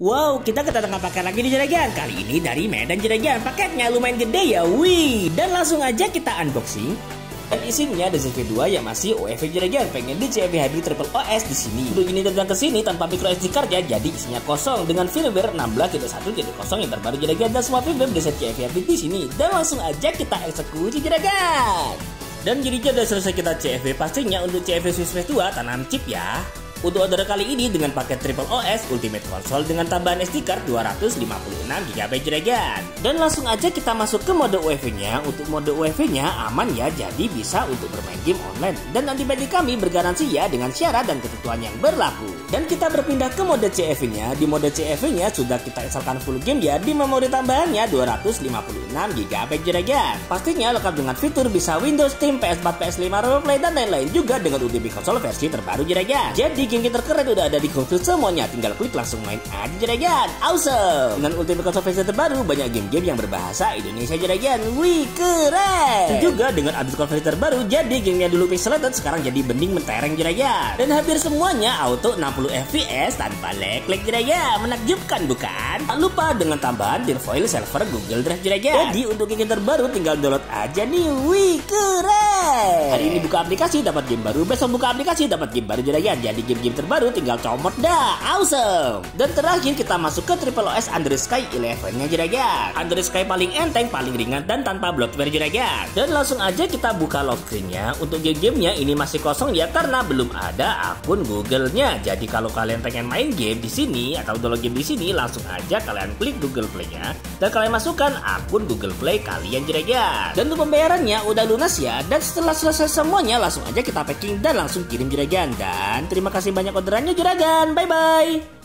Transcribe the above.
Wow, kita kedatangan paket lagi di Jeragan. Kali ini dari Medan Jeragan. Paketnya lumayan gede ya, wih. Dan langsung aja kita unboxing. Dan isinya ada ZV2 yang masih UEFI Jeragan. Pengen di CFV Hybrid Triple OS di sini. Untuk ini datang ke sini tanpa micro SD card ya, jadi isinya kosong dengan firmware 16.1 jadi kosong yang terbaru Jeragan dan semua firmware bisa CFV Hybrid di sini. Dan langsung aja kita eksekusi Jeragan. Dan jadi udah selesai kita CFV pastinya untuk CFV Swiss 2 tanam chip ya. Untuk order kali ini dengan paket Triple OS Ultimate Console dengan tambahan SD card 256GB jeragan. Dan langsung aja kita masuk ke mode UEFI-nya. Untuk mode UEFI-nya aman ya, jadi bisa untuk bermain game online. Dan nanti bagi kami bergaransi ya dengan syarat dan ketentuan yang berlaku. Dan kita berpindah ke mode CFV-nya. Di mode CFV-nya sudah kita installkan full game ya di memori tambahannya 256GB jeragan. Pastinya lengkap dengan fitur bisa Windows, Steam, PS4, PS5, Roleplay dan lain-lain juga dengan Ultimate Console versi terbaru jeragan. Jadi game kita terkeren udah ada di konsol semuanya. Tinggal klik langsung main aja jeragan awesome. Dengan ultimate console versi terbaru banyak game-game yang berbahasa Indonesia jeragan wih keren. Dan juga dengan update konversi terbaru jadi gamenya dulu pixelated sekarang jadi bening mentereng jeragan dan hampir semuanya auto 60 fps tanpa lag-lag jeragan menakjubkan bukan? Tak lupa dengan tambahan tinfoil server Google Drive jeragan jadi untuk game terbaru tinggal download aja nih. Wih keren ini buka aplikasi dapat game baru besok buka aplikasi dapat game baru jeragan jadi game game terbaru tinggal comot dah. Awesome. Dan terakhir kita masuk ke Triple OS Android Sky 11-nya juragan. Android Sky paling enteng, paling ringan dan tanpa bloatware juragan. Dan langsung aja kita buka login-nya. Untuk game-gamenya ini masih kosong ya karena belum ada akun Google-nya. Jadi kalau kalian pengen main game di sini atau download game di sini langsung aja kalian klik Google Play-nya dan kalian masukkan akun Google Play kalian juragan. Dan untuk pembayarannya udah lunas ya. Dan setelah selesai semuanya langsung aja kita packing dan langsung kirim juragan. Dan terima kasih banyak orderannya juragan. Bye bye.